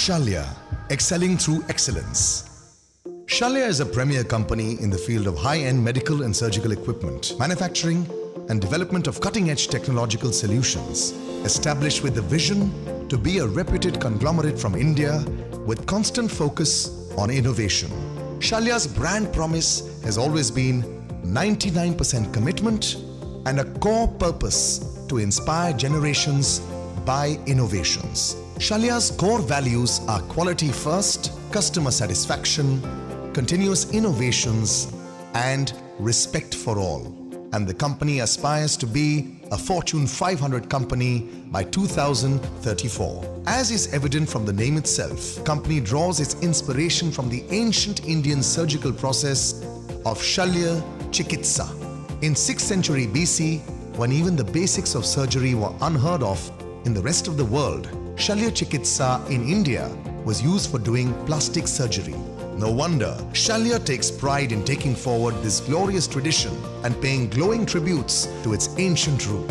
Shalya, excelling through excellence. Shalya is a premier company in the field of high-end medical and surgical equipment, manufacturing and development of cutting-edge technological solutions, established with the vision to be a reputed conglomerate from India with constant focus on innovation. Shalya's brand promise has always been 99% commitment and a core purpose to inspire generations by innovations. Shalya's core values are quality first, customer satisfaction, continuous innovations, and respect for all. And the company aspires to be a Fortune 500 company by 2034. As is evident from the name itself, the company draws its inspiration from the ancient Indian surgical process of Shalya Chikitsa. In 6th century BC, when even the basics of surgery were unheard of in the rest of the world, Shalya Chikitsa in India was used for doing plastic surgery. No wonder Shalya takes pride in taking forward this glorious tradition and paying glowing tributes to its ancient root.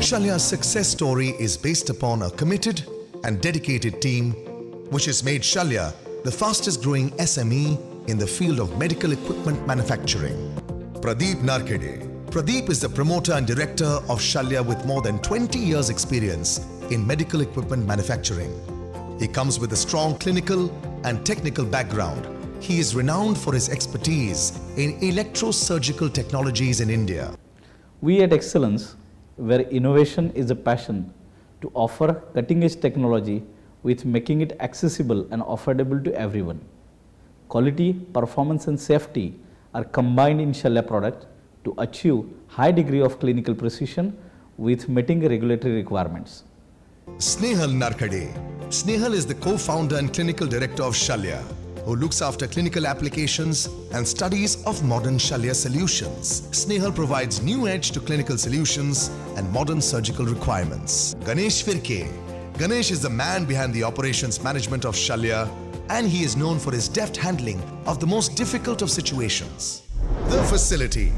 Shalya's success story is based upon a committed and dedicated team which has made Shalya the fastest growing SME in the field of medical equipment manufacturing. Pradeep Narkade. Pradeep is the promoter and director of Shalya with more than 20 years experience in medical equipment manufacturing. He comes with a strong clinical and technical background. He is renowned for his expertise in electrosurgical technologies in India. We at XcelLance, where innovation is a passion, to offer cutting edge technology with making it accessible and affordable to everyone. Quality, performance and safety are combined in Shalya product to achieve high degree of clinical precision with meeting regulatory requirements. Snehal Narkade. Snehal is the co-founder and clinical director of Shalya, who looks after clinical applications and studies of modern Shalya solutions. Snehal provides new edge to clinical solutions and modern surgical requirements. Ganesh Firke. Ganesh is the man behind the operations management of Shalya and he is known for his deft handling of the most difficult of situations. The facility.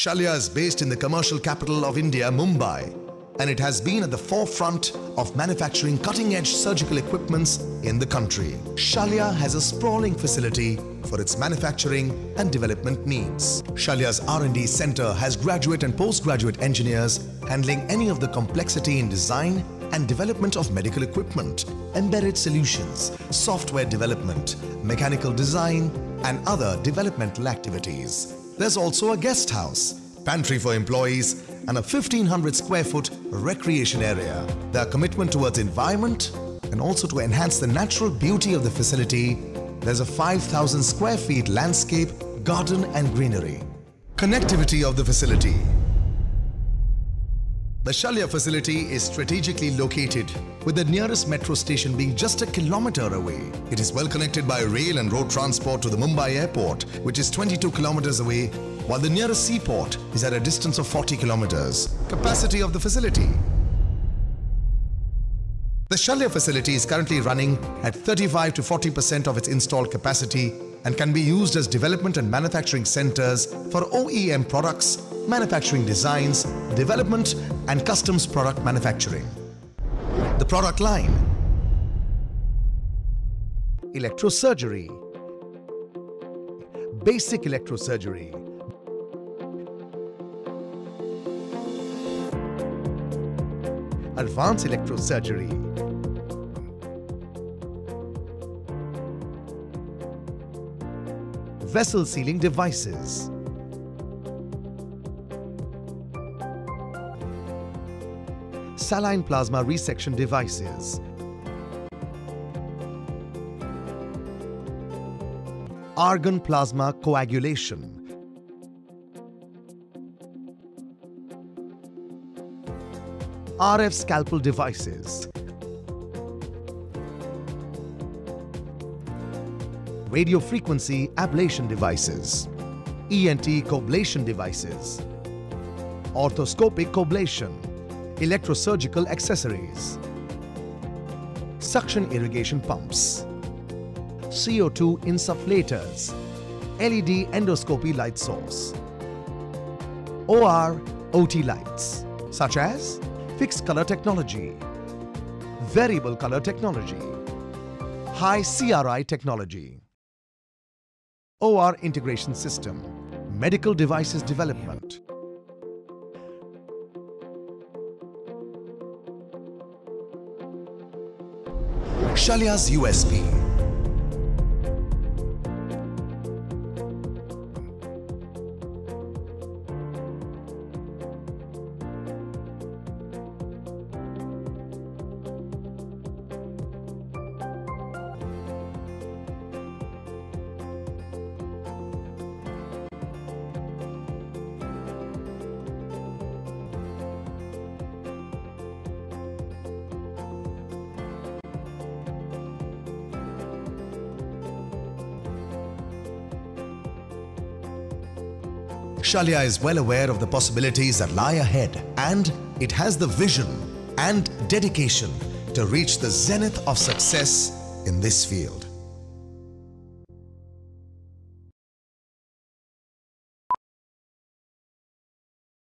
Shalya is based in the commercial capital of India, Mumbai, and it has been at the forefront of manufacturing cutting-edge surgical equipments in the country. Shalya has a sprawling facility for its manufacturing and development needs. Shalya's R&D center has graduate and postgraduate engineers handling any of the complexity in design and development of medical equipment, embedded solutions, software development, mechanical design, and other developmental activities. There's also a guest house, pantry for employees, and a 1500 square foot recreation area. Their commitment towards environment and also to enhance the natural beauty of the facility, there's a 5000 square feet landscape, garden and greenery. Connectivity of the facility. The Shalya facility is strategically located with the nearest metro station being just a kilometer away. It is well connected by rail and road transport to the Mumbai airport, which is 22 kilometers away, while the nearest seaport is at a distance of 40 kilometers. Capacity of the facility. The Shalya facility is currently running at 35 to 40% of its installed capacity and can be used as development and manufacturing centers for OEM products, manufacturing designs, development and customs product manufacturing. The product line Electrosurgery Basic electrosurgery Advanced electrosurgery vessel sealing devices. Saline plasma resection devices. Argon plasma coagulation. RF scalpel devices. radiofrequency ablation devices, ENT coblation devices, arthroscopic coblation, electrosurgical accessories, suction irrigation pumps, CO2 insufflators, LED endoscopy light source, OR OT lights, such as fixed color technology, variable color technology, high CRI technology, OR integration system, medical devices development, Shalya's USP Shalya is well aware of the possibilities that lie ahead and it has the vision and dedication to reach the zenith of success in this field.